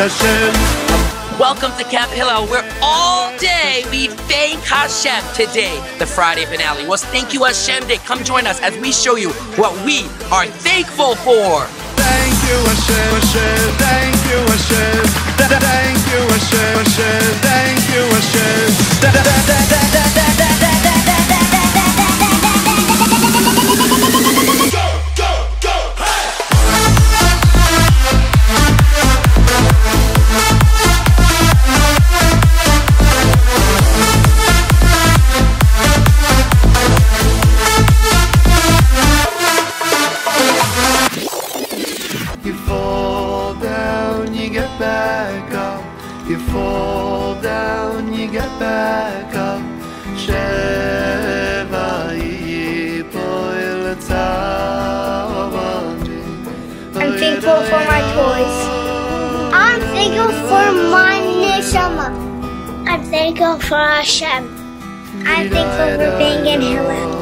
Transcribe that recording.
Hashem. Welcome to Camp Hillel, where all day we thank Hashem. Today, the Friday finale was Thank You Hashem Day. Come join us as we show you what we are thankful for. Thank you Hashem, Hashem. Thank you Hashem. You fall down, you get back up. I'm thankful for my toys. I'm thankful for my neshama. I'm thankful for Hashem. I'm thankful for being in Hillel.